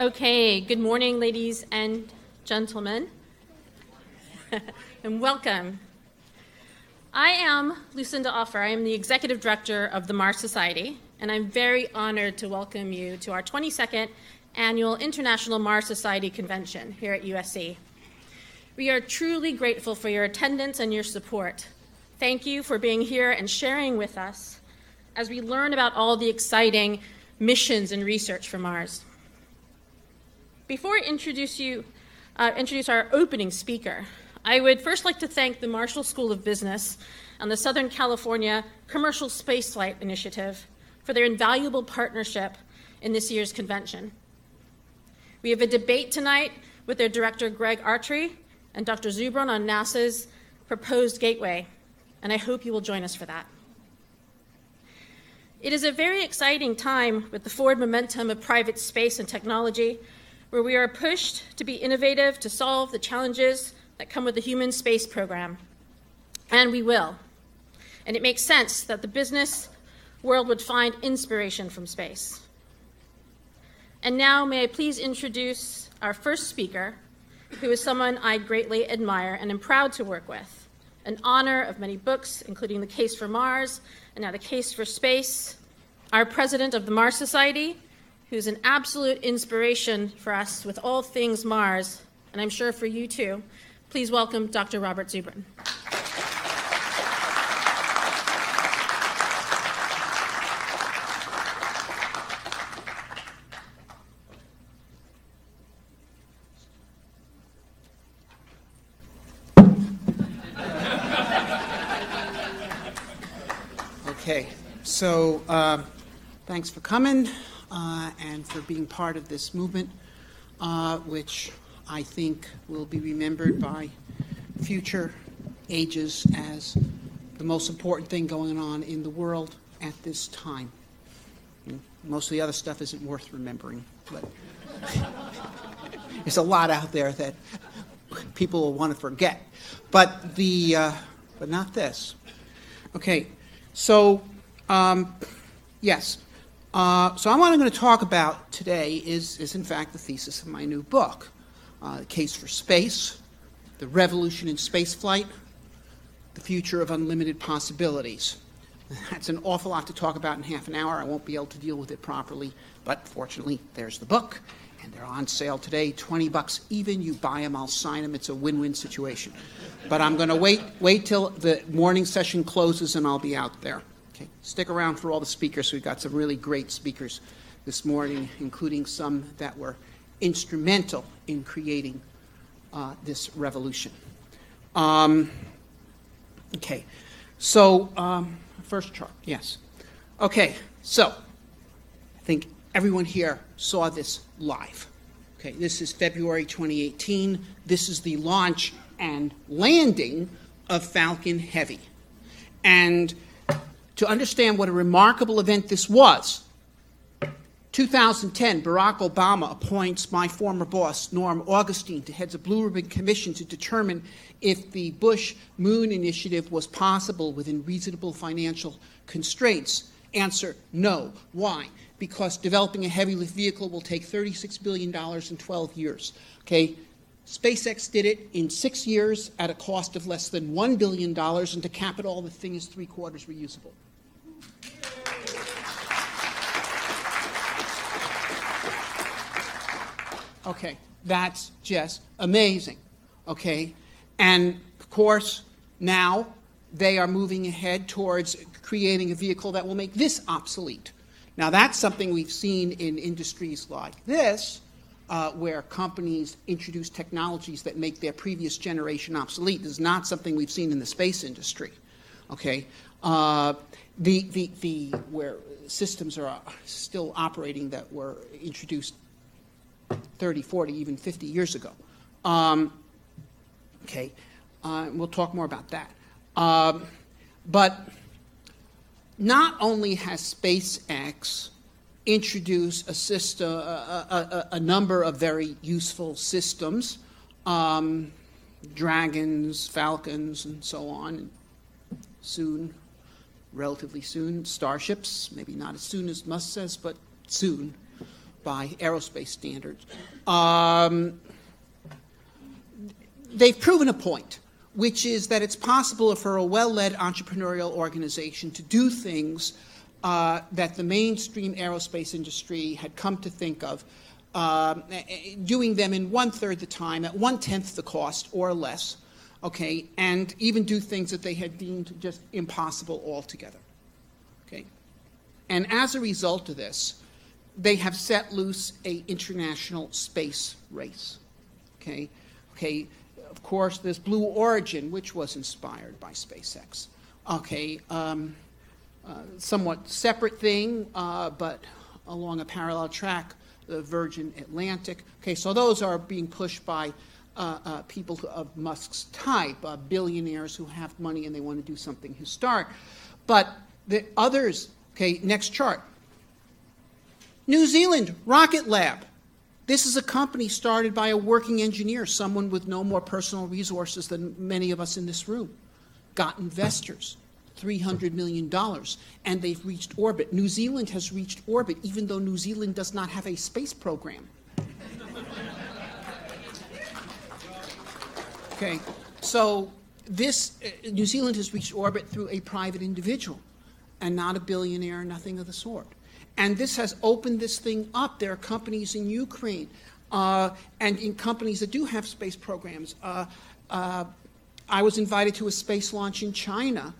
Okay, good morning, ladies and gentlemen, and welcome. I am Lucinda Offer. I am the Executive Director of the Mars Society, and I'm very honored to welcome you to our 22nd Annual International Mars Society Convention here at USC. We are truly grateful for your attendance and your support. Thank you for being here and sharing with us as we learn about all the exciting missions and research for Mars. Before I introduce you, uh, introduce our opening speaker, I would first like to thank the Marshall School of Business and the Southern California Commercial Spaceflight Initiative for their invaluable partnership in this year's convention. We have a debate tonight with their director, Greg Autry, and Dr. Zubrin on NASA's proposed gateway, and I hope you will join us for that. It is a very exciting time with the forward momentum of private space and technology where we are pushed to be innovative to solve the challenges that come with the human space program. And we will. And it makes sense that the business world would find inspiration from space. And now, may I please introduce our first speaker, who is someone I greatly admire and am proud to work with. An honor of many books, including The Case for Mars and now The Case for Space, our president of the Mars Society, who's an absolute inspiration for us with all things Mars, and I'm sure for you too. Please welcome Dr. Robert Zubrin. Okay, so uh, thanks for coming uh, and for being part of this movement, uh, which I think will be remembered by future ages as the most important thing going on in the world at this time. Most of the other stuff isn't worth remembering, but there's a lot out there that people will want to forget. But the, uh, but not this. Okay, so um, yes, uh, so what I'm going to talk about today is, is in fact, the thesis of my new book, uh, The Case for Space, The Revolution in Spaceflight, The Future of Unlimited Possibilities. That's an awful lot to talk about in half an hour. I won't be able to deal with it properly, but fortunately, there's the book, and they're on sale today, 20 bucks even. You buy them, I'll sign them. It's a win-win situation. But I'm going to wait, wait till the morning session closes, and I'll be out there. Okay, stick around for all the speakers. We've got some really great speakers this morning, including some that were instrumental in creating uh, this revolution. Um, okay, so um, first chart, yes. Okay, so I think everyone here saw this live. Okay, this is February 2018. This is the launch and landing of Falcon Heavy. And to understand what a remarkable event this was. 2010, Barack Obama appoints my former boss, Norm Augustine, to head the Blue Ribbon Commission to determine if the Bush Moon Initiative was possible within reasonable financial constraints. Answer no. Why? Because developing a heavy lift vehicle will take $36 billion in 12 years. Okay? SpaceX did it in six years at a cost of less than $1 billion, and to cap it all, the thing is three quarters reusable. Okay, that's just amazing. Okay, and of course, now they are moving ahead towards creating a vehicle that will make this obsolete. Now, that's something we've seen in industries like this, uh, where companies introduce technologies that make their previous generation obsolete. This is not something we've seen in the space industry. Okay, uh, the, the, the where systems are still operating that were introduced 30, 40, even 50 years ago. Um, okay, uh, we'll talk more about that. Um, but not only has SpaceX introduced a, system, a, a, a number of very useful systems, um, Dragons, Falcons, and so on, soon, relatively soon, Starships, maybe not as soon as Musk says, but soon by aerospace standards. Um, they've proven a point, which is that it's possible for a well led entrepreneurial organization to do things uh, that the mainstream aerospace industry had come to think of, uh, doing them in one third the time, at one tenth the cost or less, okay, and even do things that they had deemed just impossible altogether. Okay? And as a result of this, they have set loose a international space race. Okay? Okay, of course, there's Blue Origin, which was inspired by SpaceX. Okay, um, uh, somewhat separate thing, uh, but along a parallel track, the Virgin Atlantic. Okay, so those are being pushed by uh, uh people of Musk's type, uh, billionaires who have money and they want to do something historic. But the others, okay, next chart. New Zealand Rocket Lab. This is a company started by a working engineer, someone with no more personal resources than many of us in this room. Got investors, $300 million, and they've reached orbit. New Zealand has reached orbit, even though New Zealand does not have a space program. Okay, so this, uh, New Zealand has reached orbit through a private individual and not a billionaire, nothing of the sort. And this has opened this thing up. There are companies in Ukraine uh, and in companies that do have space programs. Uh, uh, I was invited to a space launch in China,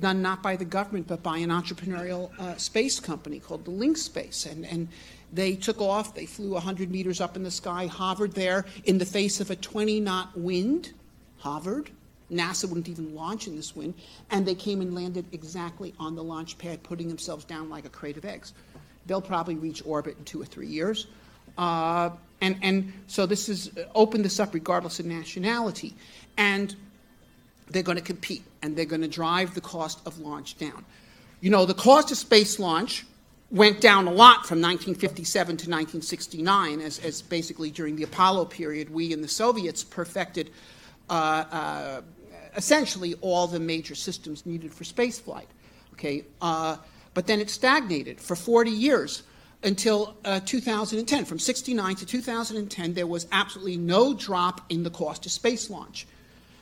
done not by the government, but by an entrepreneurial uh, space company called the Link Space. And, and they took off, they flew 100 meters up in the sky, hovered there in the face of a 20 knot wind, hovered. NASA wouldn't even launch in this wind, and they came and landed exactly on the launch pad, putting themselves down like a crate of eggs. They'll probably reach orbit in two or three years. Uh, and, and so this has opened this up regardless of nationality. And they're going to compete and they're going to drive the cost of launch down. You know, the cost of space launch went down a lot from 1957 to 1969, as, as basically during the Apollo period, we and the Soviets perfected uh, uh, essentially all the major systems needed for spaceflight. Okay, uh, but then it stagnated for 40 years until uh, 2010. From 69 to 2010, there was absolutely no drop in the cost of space launch.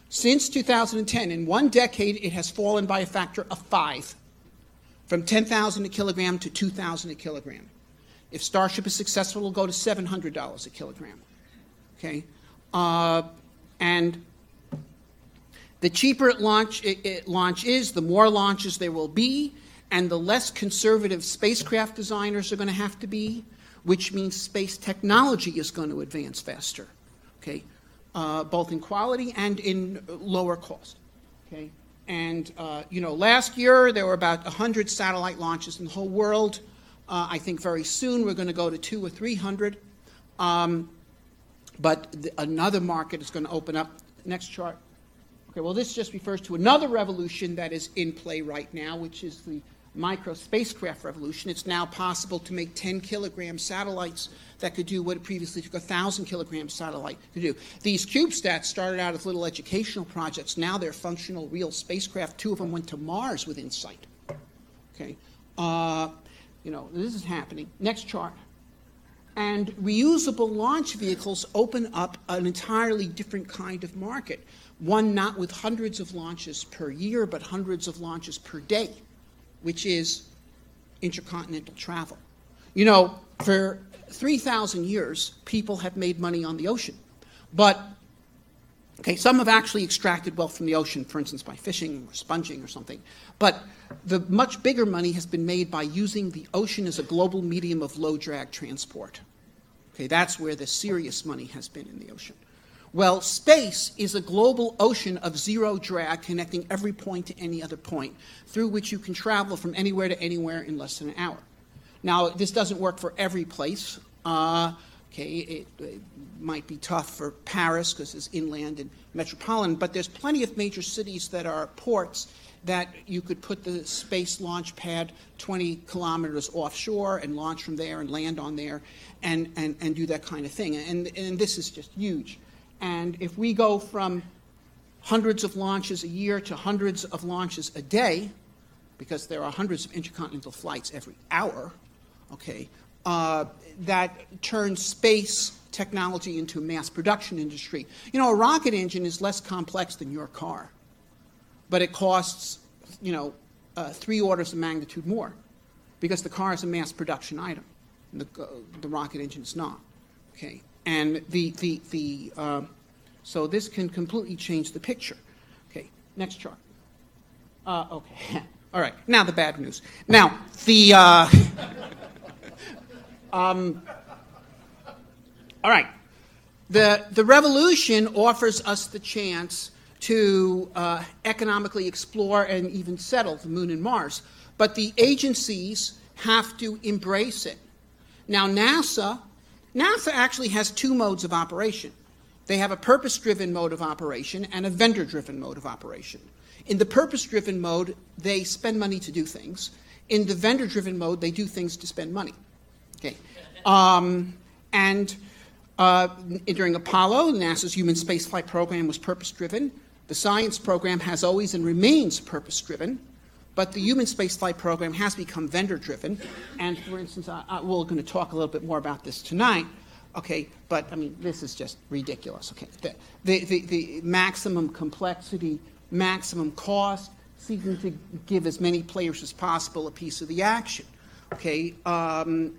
Since 2010, in one decade, it has fallen by a factor of five, from 10,000 a kilogram to 2,000 a kilogram. If Starship is successful, it'll go to $700 a kilogram. Okay, uh, and the cheaper it launch, it, it launch is, the more launches there will be, and the less conservative spacecraft designers are going to have to be, which means space technology is going to advance faster, okay, uh, both in quality and in lower cost, okay. And uh, you know, last year there were about 100 satellite launches in the whole world. Uh, I think very soon we're going to go to two or 300. Um, but the, another market is going to open up. Next chart. Okay, well, this just refers to another revolution that is in play right now, which is the micro spacecraft revolution, it's now possible to make 10 kilogram satellites that could do what it previously took a 1,000 kilogram satellite to do. These CubeSats started out as little educational projects. Now they're functional, real spacecraft. Two of them went to Mars with InSight. Okay. Uh, you know, this is happening. Next chart. And reusable launch vehicles open up an entirely different kind of market. One not with hundreds of launches per year, but hundreds of launches per day which is intercontinental travel. You know, for 3,000 years, people have made money on the ocean. But, okay, some have actually extracted wealth from the ocean, for instance, by fishing or sponging or something. But the much bigger money has been made by using the ocean as a global medium of low drag transport. Okay, that's where the serious money has been in the ocean. Well, space is a global ocean of zero drag connecting every point to any other point, through which you can travel from anywhere to anywhere in less than an hour. Now, this doesn't work for every place. Uh, okay, it, it, might be tough for Paris because it's inland and metropolitan, but there's plenty of major cities that are ports that you could put the space launch pad 20 kilometers offshore and launch from there and land on there and, and, and do that kind of thing. And, and this is just huge. And if we go from hundreds of launches a year to hundreds of launches a day, because there are hundreds of intercontinental flights every hour, okay, uh, that turns space technology into a mass production industry. You know, a rocket engine is less complex than your car, but it costs, you know, uh, three orders of magnitude more because the car is a mass production item. The, uh, the rocket engine is not. Okay, and the the the uh, so this can completely change the picture. Okay, next chart. Uh, okay, all right. Now the bad news. Now the. Uh, um, all right. The, the revolution offers us the chance to uh, economically explore and even settle the moon and Mars, but the agencies have to embrace it. Now, NASA, NASA actually has two modes of operation. They have a purpose driven mode of operation and a vendor driven mode of operation. In the purpose driven mode, they spend money to do things. In the vendor driven mode, they do things to spend money. Okay. Um, and uh, during Apollo, NASA's human spaceflight program was purpose driven. The science program has always and remains purpose driven, but the human spaceflight program has become vendor driven. And for instance, I, I, we're going to talk a little bit more about this tonight. Okay, but I mean, this is just ridiculous. Okay, the, the, the, the maximum complexity, maximum cost, seeking to give as many players as possible a piece of the action. Okay, um,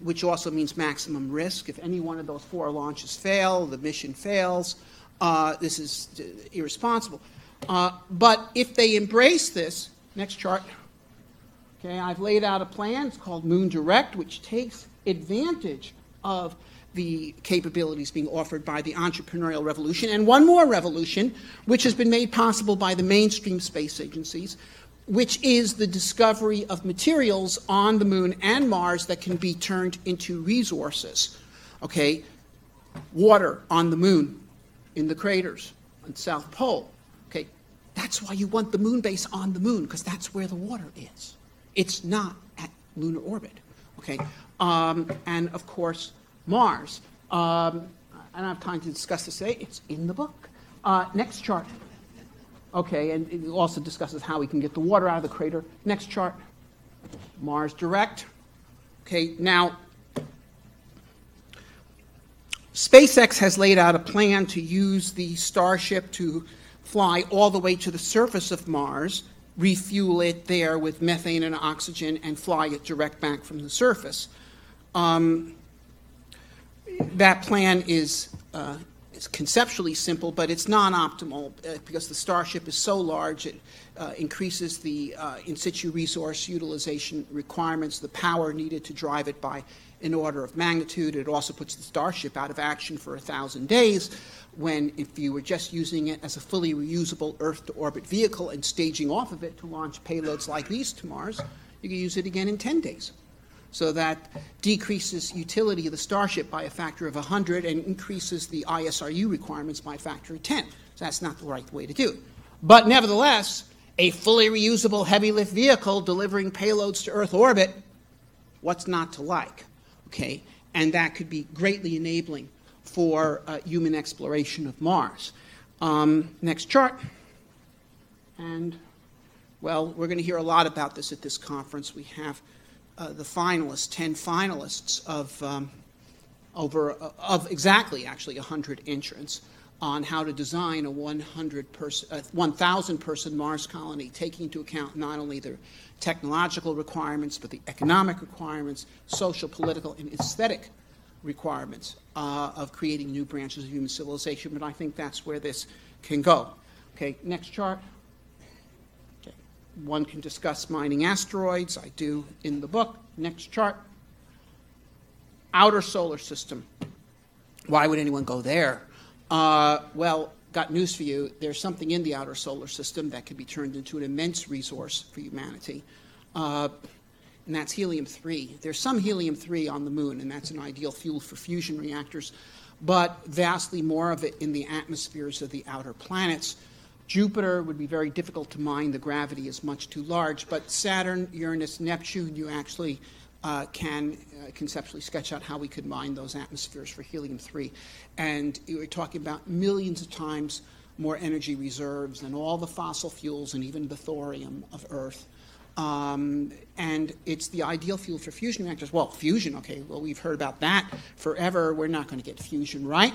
which also means maximum risk. If any one of those four launches fail, the mission fails. Uh, this is irresponsible. Uh, but if they embrace this, next chart. Okay, I've laid out a plan. It's called Moon Direct, which takes advantage of the capabilities being offered by the entrepreneurial revolution, and one more revolution, which has been made possible by the mainstream space agencies, which is the discovery of materials on the moon and Mars that can be turned into resources. Okay, water on the moon, in the craters, on South Pole. That's why you want the moon base on the moon, because that's where the water is. It's not at lunar orbit. Okay, um, and of course, Mars. Um, I don't have time to discuss this today, it's in the book. Uh, next chart. Okay, and it also discusses how we can get the water out of the crater. Next chart. Mars Direct. Okay, now SpaceX has laid out a plan to use the Starship to fly all the way to the surface of Mars, refuel it there with methane and oxygen, and fly it direct back from the surface. Um, that plan is uh, it's conceptually simple, but it's non-optimal uh, because the Starship is so large it uh, increases the uh, in situ resource utilization requirements, the power needed to drive it by an order of magnitude. It also puts the Starship out of action for a thousand days. When, if you were just using it as a fully reusable Earth to orbit vehicle and staging off of it to launch payloads like these to Mars, you could use it again in 10 days. So that decreases utility of the Starship by a factor of 100 and increases the ISRU requirements by a factor of 10. So that's not the right way to do it. But nevertheless, a fully reusable heavy lift vehicle delivering payloads to Earth orbit, what's not to like? Okay, and that could be greatly enabling for uh, human exploration of Mars. Um, next chart. And, well, we're going to hear a lot about this at this conference. We have uh, the finalists, 10 finalists of um, over uh, of exactly actually 100 entrants on how to design a 100 person, uh, 1,000 person Mars colony, taking into account not only the technological requirements, but the economic requirements, social, political, and aesthetic requirements uh, of creating new branches of human civilization. But I think that's where this can go. Okay, next chart. One can discuss mining asteroids. I do in the book. Next chart. Outer solar system. Why would anyone go there? Uh, well, got news for you. There's something in the outer solar system that could be turned into an immense resource for humanity, uh, and that's helium 3. There's some helium 3 on the moon, and that's an ideal fuel for fusion reactors, but vastly more of it in the atmospheres of the outer planets. Jupiter would be very difficult to mine. The gravity is much too large. But Saturn, Uranus, Neptune, you actually uh, can uh, conceptually sketch out how we could mine those atmospheres for helium 3. And we're talking about millions of times more energy reserves than all the fossil fuels and even the thorium of Earth. Um, and it's the ideal fuel for fusion reactors. Well, fusion, okay, well, we've heard about that forever. We're not going to get fusion, right?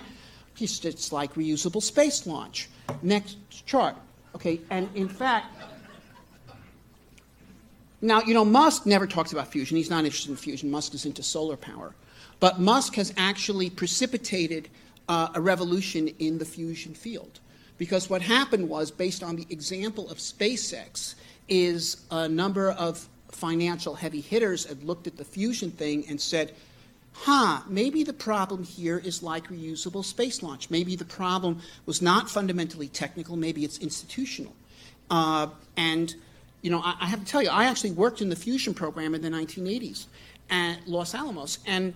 It's, like reusable space launch. Next chart. Okay, and in fact, now, you know, Musk never talks about fusion. He's not interested in fusion. Musk is into solar power. But Musk has actually precipitated uh, a revolution in the fusion field. Because what happened was, based on the example of SpaceX, is a number of financial heavy hitters had looked at the fusion thing and said, huh, maybe the problem here is like reusable space launch. Maybe the problem was not fundamentally technical, maybe it's institutional. Uh, and, you know, I, I, have to tell you, I actually worked in the fusion program in the 1980s at Los Alamos. And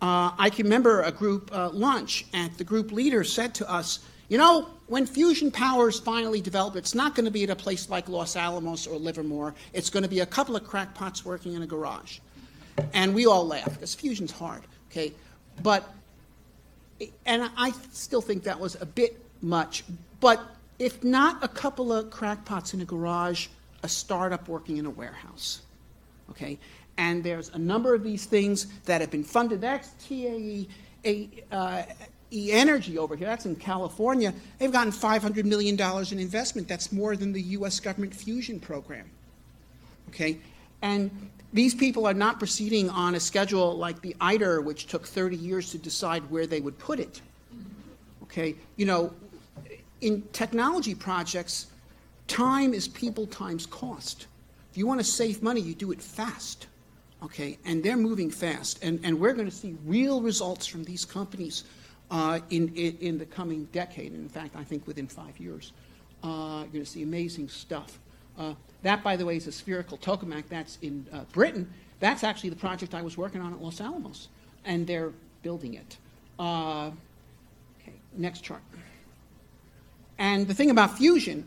uh, I can remember a group uh, lunch, and the group leader said to us, you know, when fusion power is finally developed, it's not going to be at a place like Los Alamos or Livermore. It's going to be a couple of crackpots working in a garage. And we all laughed because fusion's hard, okay? But, and I still think that was a bit much. But if not a couple of crackpots in a garage, a startup working in a warehouse, okay? And there's a number of these things that have been funded. That's TAE. Uh, E Energy over here, that's in California, they've gotten $500 million in investment. That's more than the US government fusion program. Okay? And these people are not proceeding on a schedule like the ITER, which took 30 years to decide where they would put it. Okay? You know, in technology projects, time is people times cost. If you want to save money, you do it fast. Okay? And they're moving fast. And, and we're going to see real results from these companies uh, in, in, in, the coming decade. And in fact, I think within five years, uh, you're going to see amazing stuff. Uh, that, by the way, is a spherical tokamak. That's in uh, Britain. That's actually the project I was working on at Los Alamos, and they're building it. Uh, okay, next chart. And the thing about fusion,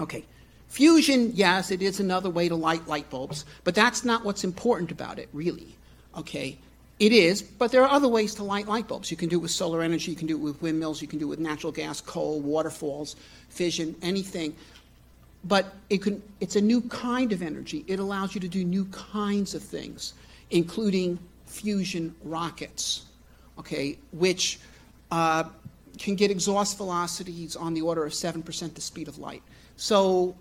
okay, fusion, yes, it is another way to light light bulbs, but that's not what's important about it, really. Okay, it is, but there are other ways to light light bulbs. You can do it with solar energy, you can do it with windmills, you can do it with natural gas, coal, waterfalls, fission, anything. But it can, it's a new kind of energy. It allows you to do new kinds of things, including fusion rockets, okay, which uh, can get exhaust velocities on the order of 7% the speed of light. So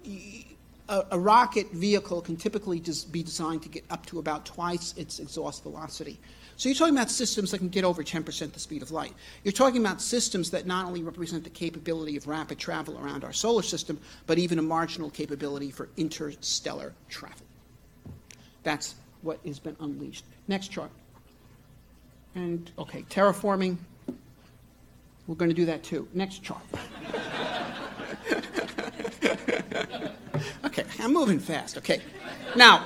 a, a, rocket vehicle can typically just be designed to get up to about twice its exhaust velocity. So you're talking about systems that can get over 10% the speed of light. You're talking about systems that not only represent the capability of rapid travel around our solar system, but even a marginal capability for interstellar travel. That's what has been unleashed. Next chart. And, okay, terraforming. We're going to do that too. Next chart. okay, I'm moving fast. Okay. Now,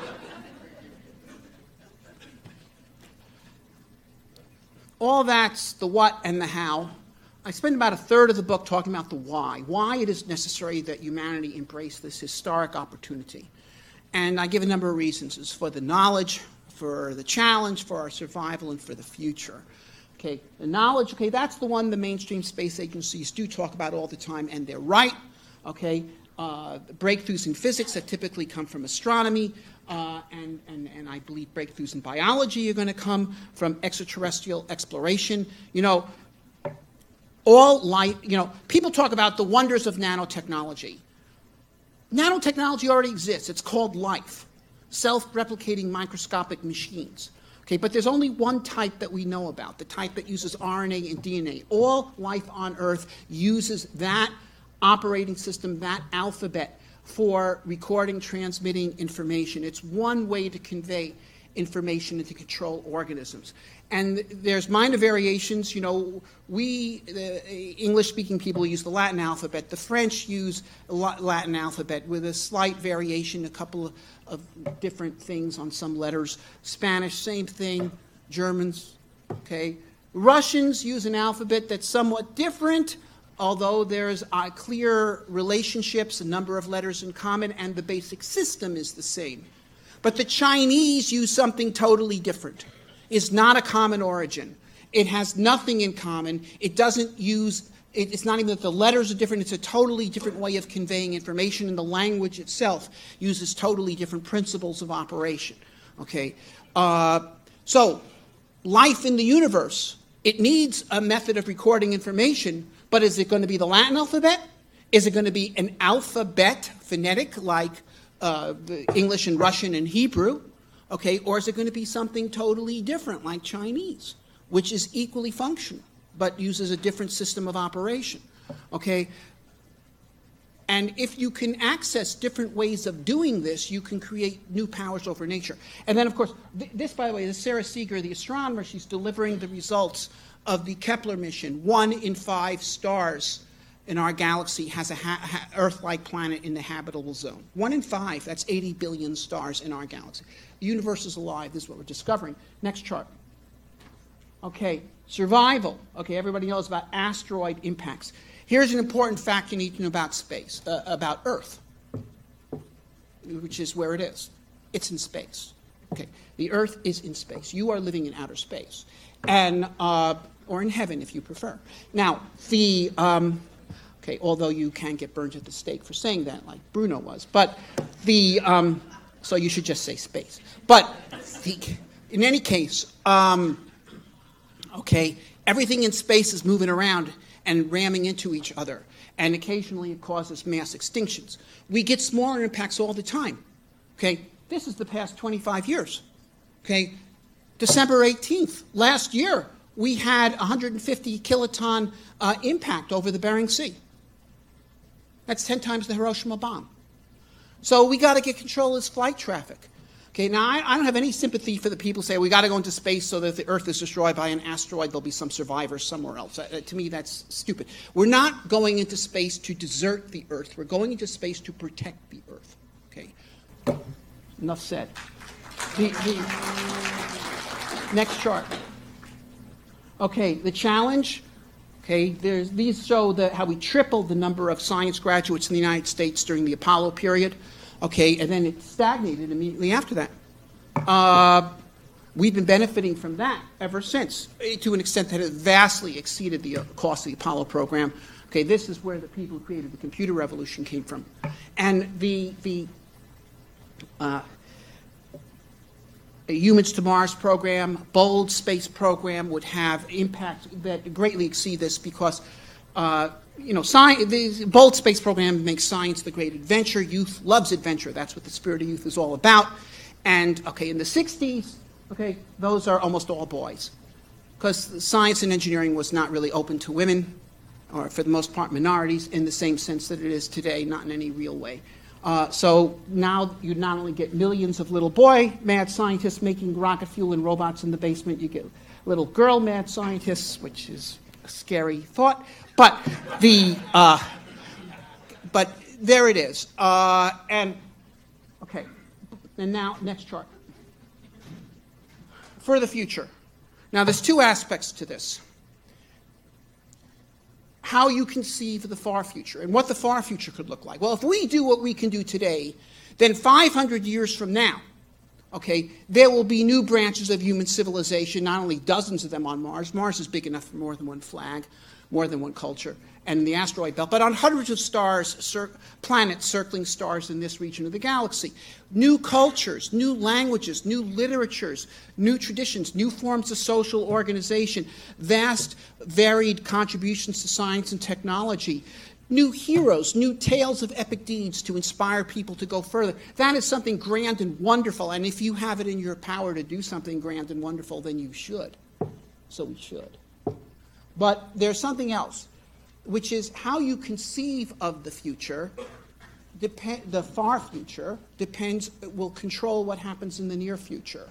all that's the what and the how. I spend about a third of the book talking about the why, why it is necessary that humanity embrace this historic opportunity. And I give a number of reasons. It's for the knowledge, for the challenge, for our survival, and for the future. Okay, the knowledge, okay, that's the one the mainstream space agencies do talk about all the time, and they're right. Okay, uh, breakthroughs in physics that typically come from astronomy, uh, and, and, and I believe breakthroughs in biology are going to come from extraterrestrial exploration. You know, all light, you know, people talk about the wonders of nanotechnology. Nanotechnology already exists. It's called life, self replicating microscopic machines. Okay, but there's only one type that we know about, the type that uses RNA and DNA. All life on Earth uses that operating system, that alphabet for recording, transmitting information. It's one way to convey information and to control organisms. And there's minor variations. You know, we, the uh, English-speaking people, use the Latin alphabet. The French use Latin alphabet with a slight variation, a couple of different things on some letters. Spanish, same thing. Germans, okay. Russians use an alphabet that's somewhat different, although there's uh, clear relationships, a number of letters in common, and the basic system is the same. But the Chinese use something totally different. It's not a common origin. It has nothing in common. It doesn't use, it, it's not even that the letters are different, it's a totally different way of conveying information, and the language itself uses totally different principles of operation. Okay? Uh, so, life in the universe, it needs a method of recording information, but is it going to be the Latin alphabet? Is it going to be an alphabet, phonetic, like uh, English and Russian and Hebrew? Okay, or is it going to be something totally different, like Chinese, which is equally functional, but uses a different system of operation? Okay, and if you can access different ways of doing this, you can create new powers over nature. And then, of course, th- this, by the way, is Sara Seager, the astronomer. She's delivering the results of the Kepler mission. One in five stars in our galaxy has a ha- ha- Earth-like planet in the habitable zone. One in five. That's 80 billion stars in our galaxy. The universe is alive. This is what we're discovering. Next chart. Okay, survival. Okay, everybody knows about asteroid impacts. Here's an important fact you need to know about space, uh, about Earth, which is where it is. It's in space. Okay, the Earth is in space. You are living in outer space, and uh, or in heaven if you prefer. Now, the um, okay, although you can get burned at the stake for saying that, like Bruno was, but the um, so you should just say space. But the, in any case, um, okay, everything in space is moving around and ramming into each other. And occasionally it causes mass extinctions. We get smaller impacts all the time. Okay, this is the past 25 years. Okay, December 18th, last year, we had 150 kiloton uh, impact over the Bering Sea. That's 10 times the Hiroshima bomb. So we got to get control of this flight traffic. Okay, now I, I, don't have any sympathy for the people who say we got to go into space so that the Earth is destroyed by an asteroid, there'll be some survivors somewhere else. Uh, to me, that's stupid. We're not going into space to desert the Earth. We're going into space to protect the Earth. Okay, enough said. The, the next chart. Okay, the challenge. Okay, these show the, how we tripled the number of science graduates in the United States during the Apollo period. Okay, and then it stagnated immediately after that. Uh, we've been benefiting from that ever since, eh, to an extent that has vastly exceeded the uh, cost of the Apollo program. Okay, this is where the people who created the computer revolution came from. And the, the uh, Humans to Mars program, Bold Space program would have impact that greatly exceed this because uh, you know, science, the Bold Space Program makes science the great adventure. Youth loves adventure. That's what the spirit of youth is all about. And, okay, in the 60s, okay, those are almost all boys. Because science and engineering was not really open to women, or for the most part, minorities, in the same sense that it is today, not in any real way. Uh, so now you not only get millions of little boy mad scientists making rocket fuel and robots in the basement, you get little girl mad scientists, which is a scary thought. But the uh, but there it is. Uh, and okay, and now next chart for the future. Now there's two aspects to this. How you conceive the far future and what the far future could look like. Well, if we do what we can do today, then 500 years from now, okay, there will be new branches of human civilization, not only dozens of them on Mars. Mars is big enough for more than one flag more than one culture, and the asteroid belt, but on hundreds of stars, cir- planets circling stars in this region of the galaxy. New cultures, new languages, new literatures, new traditions, new forms of social organization, vast, varied contributions to science and technology, new heroes, new tales of epic deeds to inspire people to go further. That is something grand and wonderful, and if you have it in your power to do something grand and wonderful, then you should. So we should. But there's something else, which is how you conceive of the future. Dep- the far future depends will control what happens in the near future.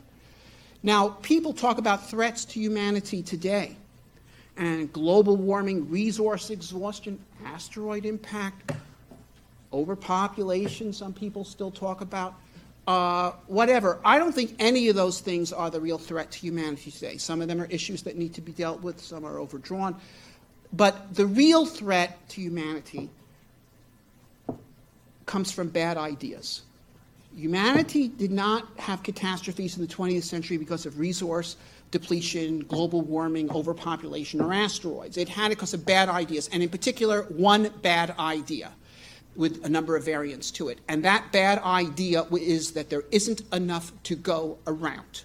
Now, people talk about threats to humanity today, and global warming, resource exhaustion, asteroid impact, overpopulation. Some people still talk about. Uh, whatever. I don't think any of those things are the real threat to humanity today. Some of them are issues that need to be dealt with, some are overdrawn. But the real threat to humanity comes from bad ideas. Humanity did not have catastrophes in the 20th century because of resource depletion, global warming, overpopulation, or asteroids. It had it because of bad ideas, and in particular, one bad idea with a number of variants to it. And that bad idea is that there isn't enough to go around.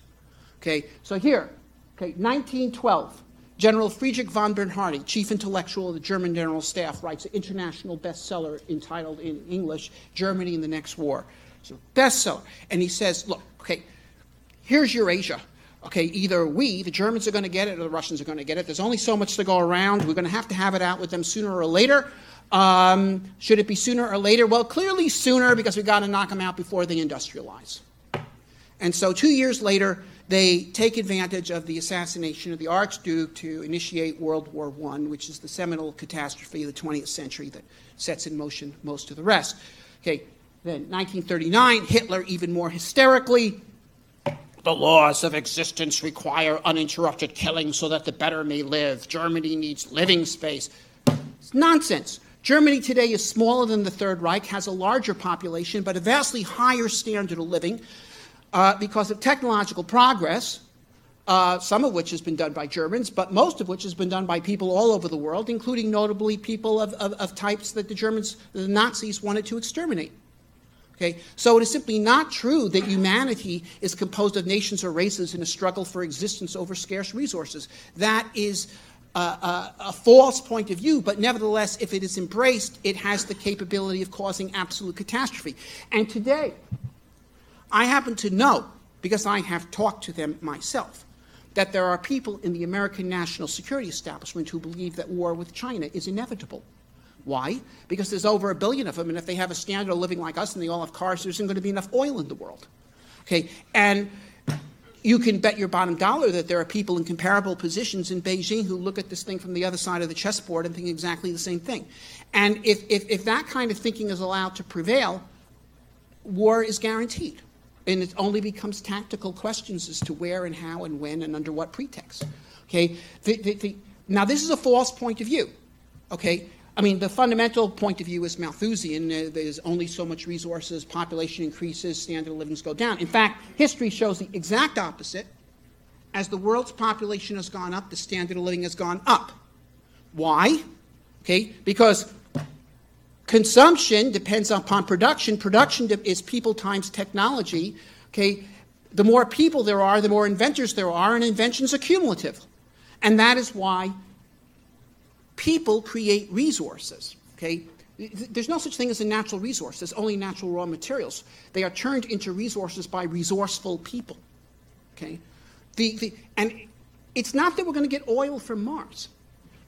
Okay, so here, okay, 1912. General Friedrich von Bernhardi, chief intellectual of the German General Staff, writes an international bestseller entitled in English, Germany in the Next War. So, bestseller. And he says, look, okay, here's Eurasia. Okay, either we, the Germans, are going to get it or the Russians are going to get it. There's only so much to go around. We're going to have to have it out with them sooner or later. Um, should it be sooner or later? Well, clearly sooner because we've got to knock them out before they industrialize. And so, two years later, they take advantage of the assassination of the Archduke to initiate World War I, which is the seminal catastrophe of the 20th century that sets in motion most of the rest. Okay, then 1939, Hitler, even more hysterically, the laws of existence require uninterrupted killing so that the better may live. Germany needs living space. It's nonsense. Germany today is smaller than the Third Reich, has a larger population, but a vastly higher standard of living uh, because of technological progress, uh, some of which has been done by Germans, but most of which has been done by people all over the world, including notably people of, of, of types that the Germans, the Nazis, wanted to exterminate. Okay? So it is simply not true that humanity is composed of nations or races in a struggle for existence over scarce resources. That is a, false point of view, but nevertheless, if it is embraced, it has the capability of causing absolute catastrophe. And today, I happen to know, because I have talked to them myself, that there are people in the American national security establishment who believe that war with China is inevitable. Why? Because there's over a billion of them, and if they have a standard of living like us and they all have cars, there isn't going to be enough oil in the world. Okay, and you can bet your bottom dollar that there are people in comparable positions in Beijing who look at this thing from the other side of the chessboard and think exactly the same thing. And if, if, if that kind of thinking is allowed to prevail, war is guaranteed and it only becomes tactical questions as to where and how and when and under what pretext. Okay, the, the, the, now this is a false point of view. Okay, I mean the fundamental point of view is Malthusian. Uh, there's only so much resources, population increases, standard of living go down. In fact, history shows the exact opposite. As the world's population has gone up, the standard of living has gone up. Why? Okay, because Consumption depends upon production. Production is people times technology. Okay, the more people there are, the more inventors there are, and inventions are cumulative. And that is why people create resources. Okay, there's no such thing as a natural resource. There's only natural raw materials. They are turned into resources by resourceful people. Okay, the, the and it's not that we're going to get oil from Mars.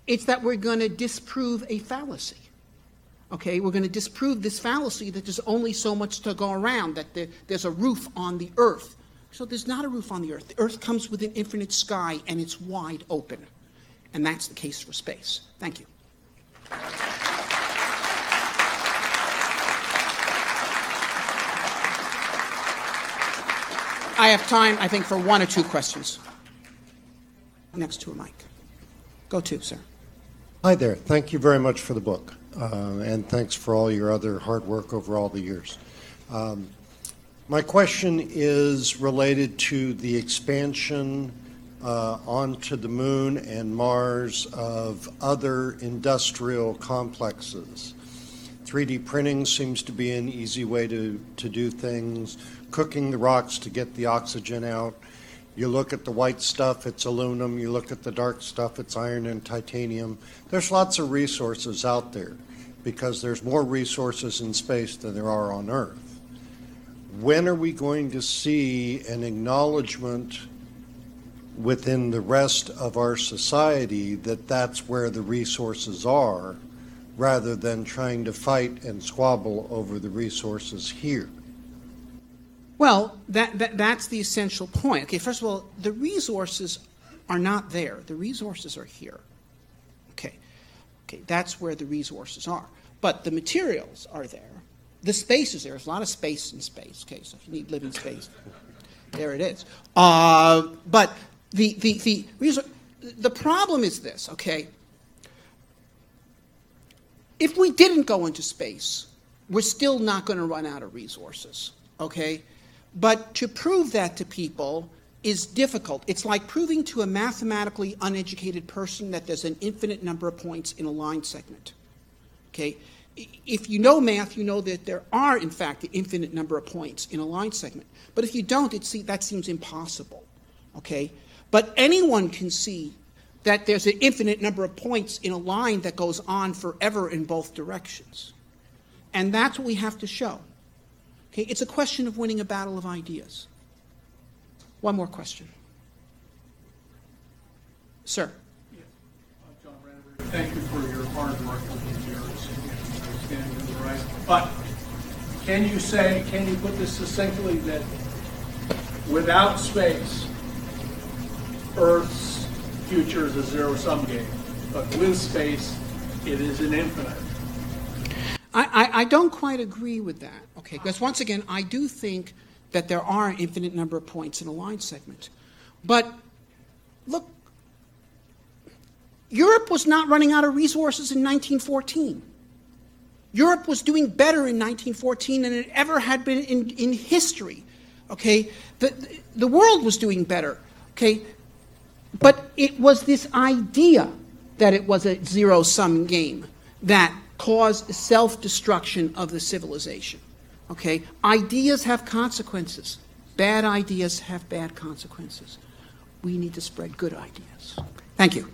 It's that we're going to disprove a fallacy. Okay, we're going to disprove this fallacy that there's only so much to go around, that there, there's a roof on the earth. So there's not a roof on the earth. The earth comes with an infinite sky and it's wide open. And that's the case for space. Thank you. I have time, I think, for one or two questions. Next to a mic. Go to, sir. Hi there. Thank you very much for the book uh, and thanks for all your other hard work over all the years. Um, my question is related to the expansion uh, onto the moon and Mars of other industrial complexes. 3D printing seems to be an easy way to, to do things, cooking the rocks to get the oxygen out. You look at the white stuff, it's aluminum. You look at the dark stuff, it's iron and titanium. There's lots of resources out there because there's more resources in space than there are on Earth. When are we going to see an acknowledgement within the rest of our society that that's where the resources are rather than trying to fight and squabble over the resources here? Well, that, that, that's the essential point. Okay, first of all, the resources are not there. The resources are here. Okay, okay, that's where the resources are. But the materials are there. The space is there. There's a lot of space in space. Okay, so if you need living space, there it is. Uh, but the, the, the, the problem is this, okay? If we didn't go into space, we're still not going to run out of resources, okay? But to prove that to people is difficult. It's like proving to a mathematically uneducated person that there's an infinite number of points in a line segment. Okay? If you know math, you know that there are, in fact, an infinite number of points in a line segment. But if you don't, it see, that seems impossible. Okay? But anyone can see that there's an infinite number of points in a line that goes on forever in both directions. And that's what we have to show. Okay? It's a question of winning a battle of ideas. One more question. Sir. Uh, John Renner, thank you for your hard work over the years in standing in the right. But can you say, can you put this succinctly that without space, Earth's future is a zero-sum game, but with space, it is an infinite? I, I, don't quite agree with that, okay? Because once again, I do think that there are an infinite number of points in a line segment. But look, Europe was not running out of resources in 1914. Europe was doing better in 1914 than it ever had been in, in history, okay? The, the world was doing better, okay? But it was this idea that it was a zero sum game that caused the self destruction of the civilization. Okay? Ideas have consequences. Bad ideas have bad consequences. We need to spread good ideas. Thank you.